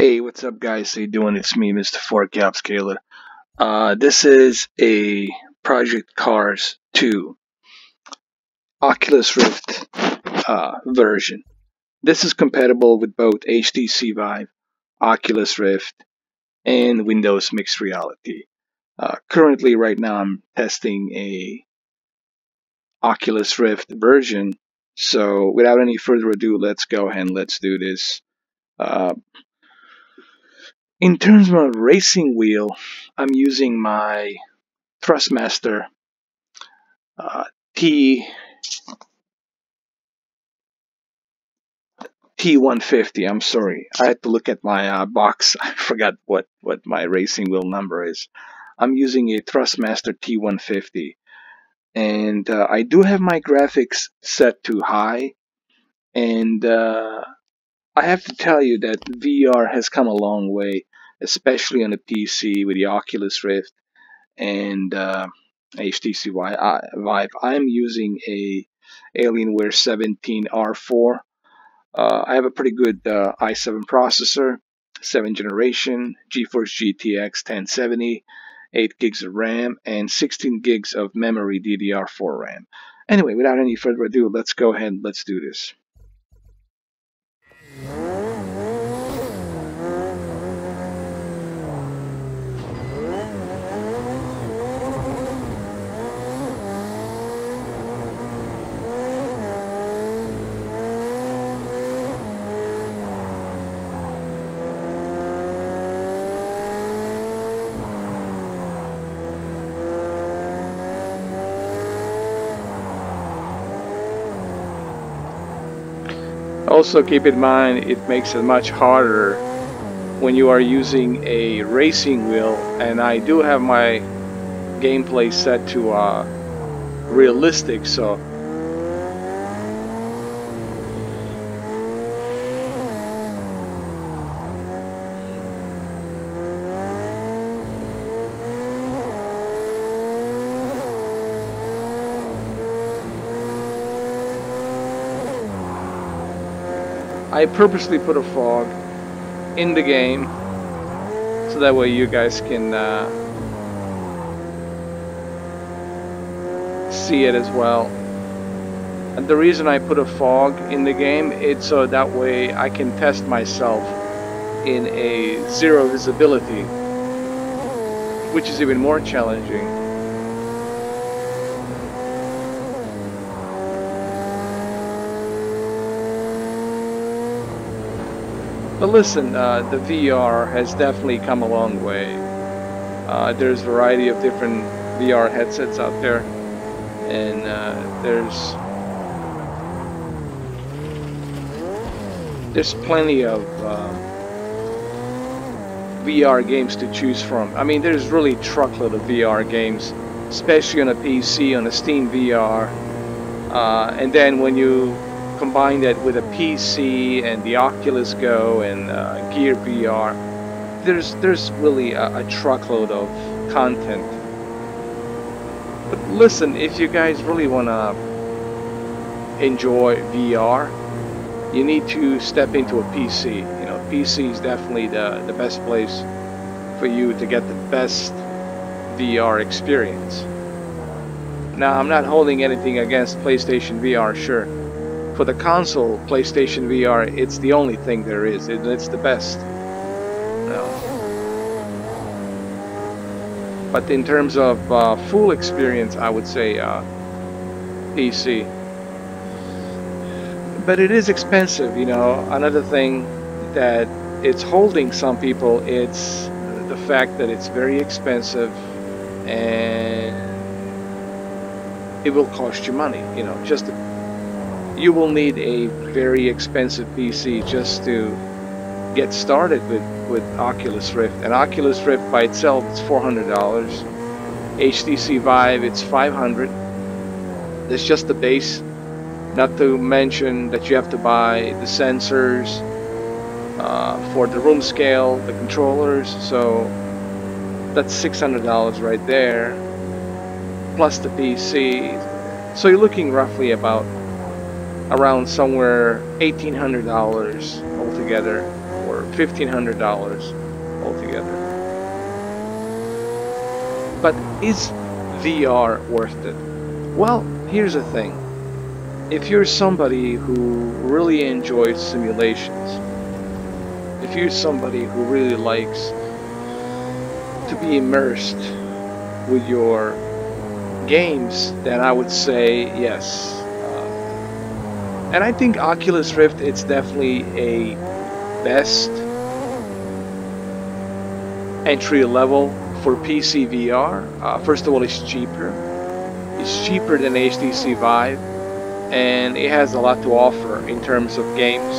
Hey, what's up, guys? How you doing? It's me, Mr. 4K Upscaler. Uh, this is a Project Cars 2 Oculus Rift uh, version. This is compatible with both HTC Vive, Oculus Rift, and Windows Mixed Reality. Uh, currently, right now, I'm testing a Oculus Rift version. So, without any further ado, let's go ahead and let's do this. Uh, in terms of racing wheel, I'm using my Thrustmaster uh, T T150. I'm sorry, I had to look at my uh, box. I forgot what what my racing wheel number is. I'm using a Thrustmaster T150, and uh, I do have my graphics set to high, and uh, I have to tell you that VR has come a long way, especially on the PC with the Oculus Rift and uh, HTC Vive. I'm using a Alienware 17R4. Uh, I have a pretty good uh, i7 processor, 7th generation, GeForce GTX 1070, 8 gigs of RAM, and 16 gigs of memory DDR4 RAM. Anyway, without any further ado, let's go ahead and let's do this. Also keep in mind it makes it much harder when you are using a racing wheel. And I do have my gameplay set to uh, realistic so I purposely put a fog in the game so that way you guys can uh, see it as well. And the reason I put a fog in the game it's so that way I can test myself in a zero visibility which is even more challenging. But listen, uh, the VR has definitely come a long way. Uh, there's a variety of different VR headsets out there, and uh, there's there's plenty of um, VR games to choose from. I mean, there's really truckload of VR games, especially on a PC, on a Steam VR, uh, and then when you combine that with a PC and the Oculus Go and uh, Gear VR, there's there's really a, a truckload of content. But listen, if you guys really want to enjoy VR, you need to step into a PC. You know, PC is definitely the, the best place for you to get the best VR experience. Now, I'm not holding anything against PlayStation VR, sure for the console PlayStation VR, it's the only thing there is. It, it's the best. No. But in terms of uh, full experience, I would say uh, PC. But it is expensive, you know. Another thing that it's holding some people, it's the fact that it's very expensive and it will cost you money, you know, just to you will need a very expensive PC just to get started with, with Oculus Rift. And Oculus Rift by itself is $400. HTC Vive, it's $500. That's just the base. Not to mention that you have to buy the sensors uh, for the room scale, the controllers. So that's $600 right there. Plus the PC. So you're looking roughly about around somewhere $1,800 altogether or $1,500 altogether. But is VR worth it? Well, here's the thing. If you're somebody who really enjoys simulations, if you're somebody who really likes to be immersed with your games, then I would say yes. And I think Oculus Rift it's definitely a best entry level for PC VR. Uh, first of all, it's cheaper. It's cheaper than HTC Vive, and it has a lot to offer in terms of games.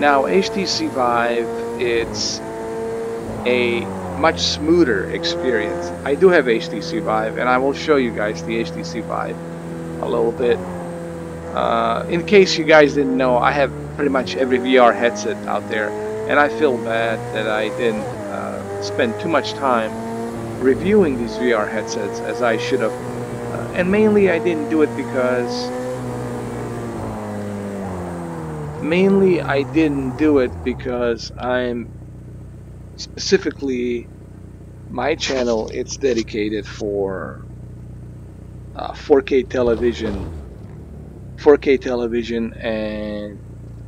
Now, HTC Vive, it's a much smoother experience. I do have HTC Vive, and I will show you guys the HTC Vive a little bit. Uh, in case you guys didn't know, I have pretty much every VR headset out there, and I feel bad that I didn't uh, spend too much time reviewing these VR headsets as I should have. Uh, and mainly I didn't do it because mainly I didn't do it because I'm specifically my channel it's dedicated for uh, 4K television 4K television and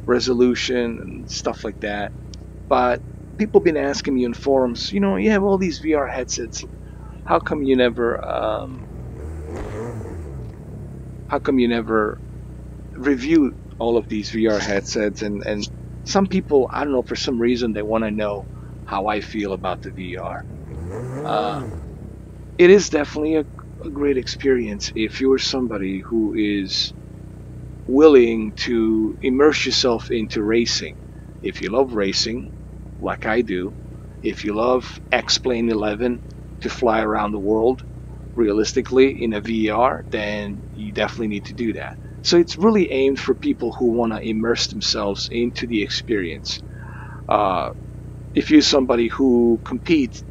resolution and stuff like that. But people been asking me in forums you know you have all these VR headsets. How come you never um, how come you never review all of these VR headsets? And and some people I don't know for some reason they want to know how I feel about the VR. Uh, it is definitely a, a great experience if you're somebody who is willing to immerse yourself into racing. If you love racing, like I do, if you love X-Plane 11 to fly around the world realistically in a VR, then you definitely need to do that. So it's really aimed for people who want to immerse themselves into the experience. Uh, if you're somebody who competes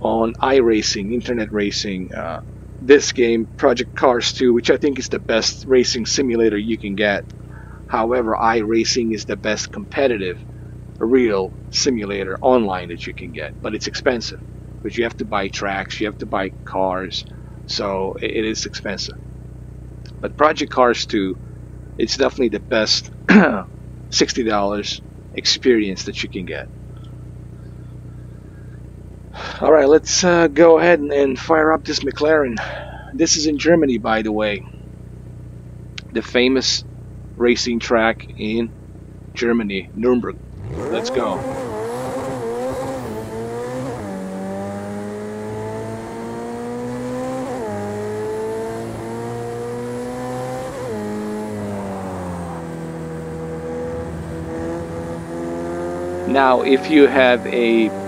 on iRacing, internet racing, uh, this game, Project Cars 2, which I think is the best racing simulator you can get. However, iRacing is the best competitive, real simulator online that you can get, but it's expensive. Because you have to buy tracks, you have to buy cars, so it is expensive. But Project Cars 2, it's definitely the best $60 experience that you can get. All right, let's uh, go ahead and, and, fire up this McLaren. This is in Germany, by the way. The famous racing track in Germany, Nuremberg. Let's go. Now, if you have a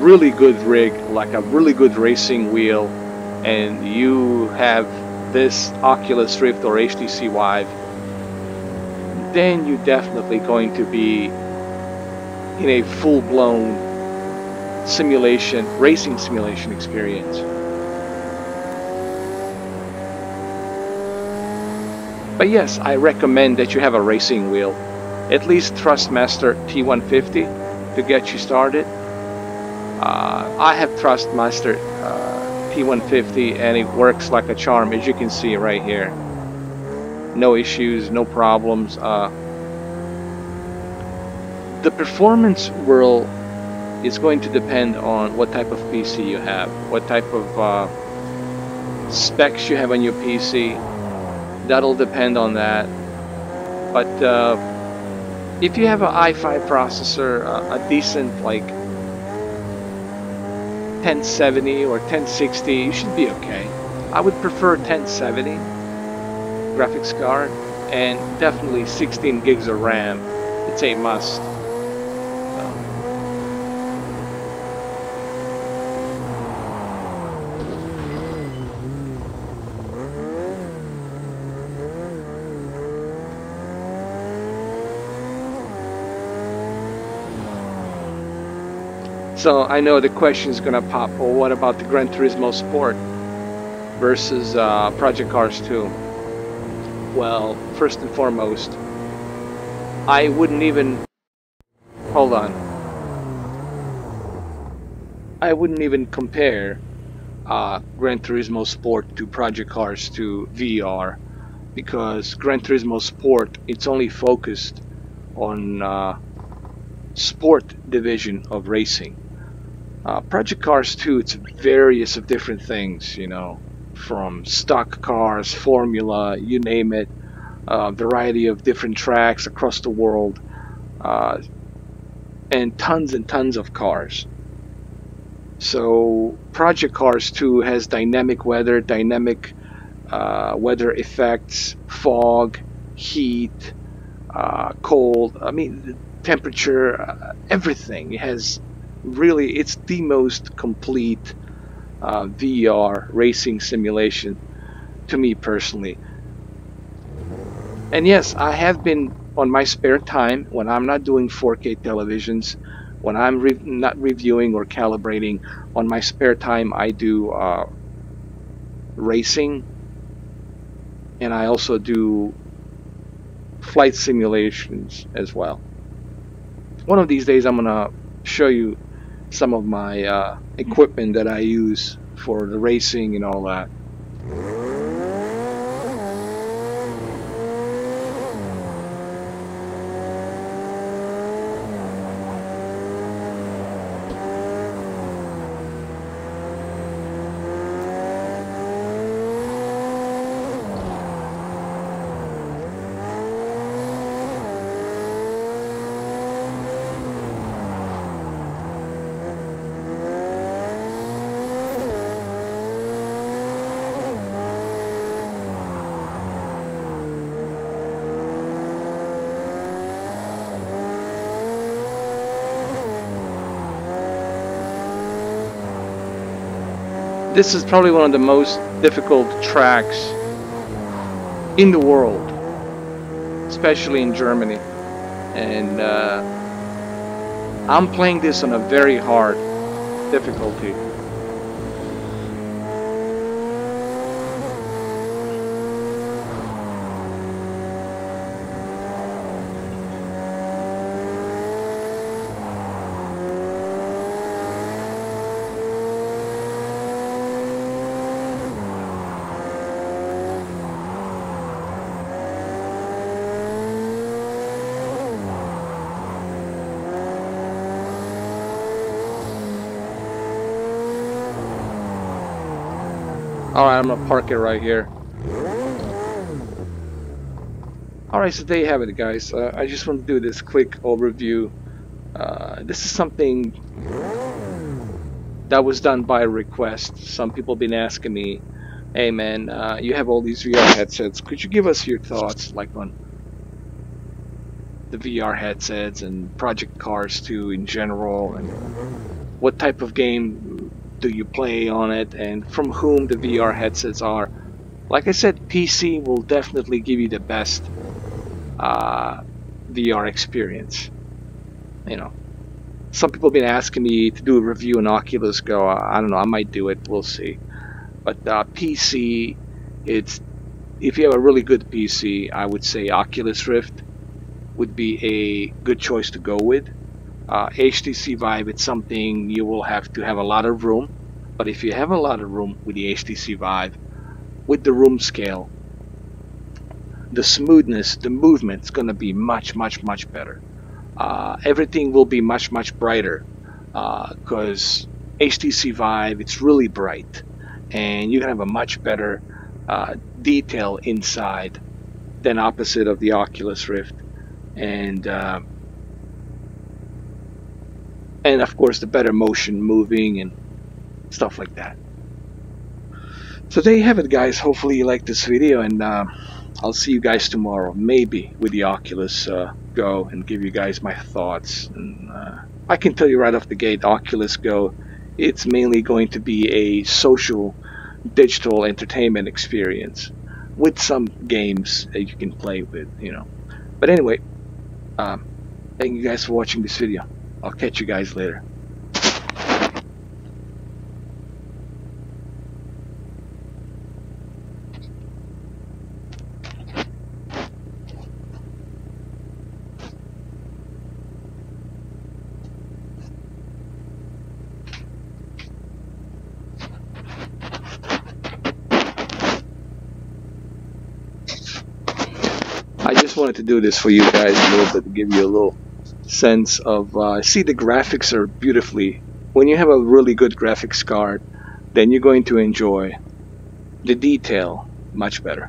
really good rig, like a really good racing wheel, and you have this Oculus Rift or HTC Vive, then you're definitely going to be in a full-blown simulation, racing simulation experience. But yes, I recommend that you have a racing wheel, at least Thrustmaster T150 to get you started. Uh, I have Thrustmaster uh, T150 and it works like a charm as you can see right here. No issues, no problems. Uh, the performance will is going to depend on what type of PC you have, what type of uh, specs you have on your PC. That'll depend on that. But uh, if you have an i5 processor, uh, a decent like 1070 or 1060, you should be okay. I would prefer 1070 graphics card and definitely 16 gigs of RAM. It's a must. So I know the question is going to pop, well, what about the Gran Turismo Sport versus uh, Project Cars 2? Well, first and foremost, I wouldn't even hold on. I wouldn't even compare uh, Gran Turismo Sport to Project Cars 2 VR because Gran Turismo Sport it's only focused on uh, sport division of racing. Uh, Project Cars 2 it's various of different things you know from stock cars, formula, you name it, a variety of different tracks across the world, uh, and tons and tons of cars. So Project Cars 2 has dynamic weather, dynamic uh, weather effects, fog, heat, uh, cold, I mean temperature, uh, everything. It has really, it's the most complete uh, VR racing simulation to me personally. And yes, I have been on my spare time when I'm not doing 4K televisions, when I'm re not reviewing or calibrating. On my spare time, I do uh, racing, and I also do flight simulations as well. One of these days, I'm gonna show you some of my uh, equipment that I use for the racing and all that. This is probably one of the most difficult tracks in the world, especially in Germany. And uh, I'm playing this on a very hard difficulty. Alright, I'm gonna park it right here. Alright, so there you have it guys. Uh, I just want to do this quick overview. Uh, this is something that was done by request. Some people have been asking me, hey man, uh, you have all these VR headsets. Could you give us your thoughts like on the VR headsets and Project Cars 2 in general and what type of game do you play on it and from whom the VR headsets are. Like I said, PC will definitely give you the best uh, VR experience. You know, some people have been asking me to do a review on Oculus Go. I don't know, I might do it. We'll see. But uh, PC, it's if you have a really good PC, I would say Oculus Rift would be a good choice to go with. Uh, HTC Vive, it's something you will have to have a lot of room. But if you have a lot of room with the HTC Vive, with the room scale, the smoothness, the movement is going to be much, much, much better. Uh, everything will be much, much brighter because uh, HTC Vive, it's really bright and you can have a much better uh, detail inside than opposite of the Oculus Rift. And uh, and of course the better motion moving and stuff like that. So there you have it guys. Hopefully you like this video and uh, I'll see you guys tomorrow maybe with the Oculus uh, Go and give you guys my thoughts. And uh, I can tell you right off the gate Oculus Go it's mainly going to be a social digital entertainment experience with some games that you can play with you know. But anyway um, thank you guys for watching this video I'll catch you guys later. I just wanted to do this for you guys a little bit to give you a little sense of uh, see the graphics are beautifully when you have a really good graphics card then you're going to enjoy the detail much better